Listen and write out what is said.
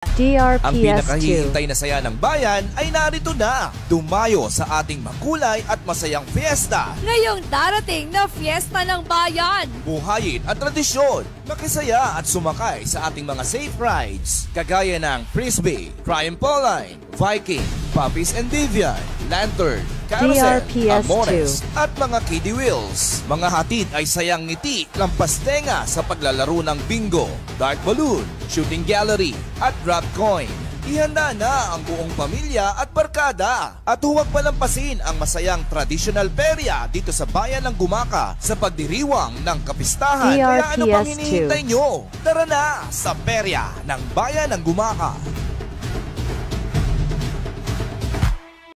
Ang DRPS2. pinakahihintay na saya ng bayan ay narito na. Dumayo sa ating makulay at masayang fiesta. Ngayong darating na fiesta ng bayan. Buhayin ang tradisyon. Makisaya at sumakay sa ating mga safe rides. Kagaya ng Frisbee, Trampoline, Viking, Puppies and Vivian, Lantern, Carousel, DRPS2. Amores, at mga kiddie wheels. Mga hatid ay sayang ngiti, lampas tenga sa paglalaro ng bingo, dark balloon, shooting gallery, at drop coin. Ihanda na ang buong pamilya at barkada. At huwag palampasin ang masayang traditional perya dito sa bayan ng Gumaka sa pagdiriwang ng kapistahan. Kaya ano pang DRPS2. hinihintay nyo? Tara na sa perya ng bayan ng Gumaka.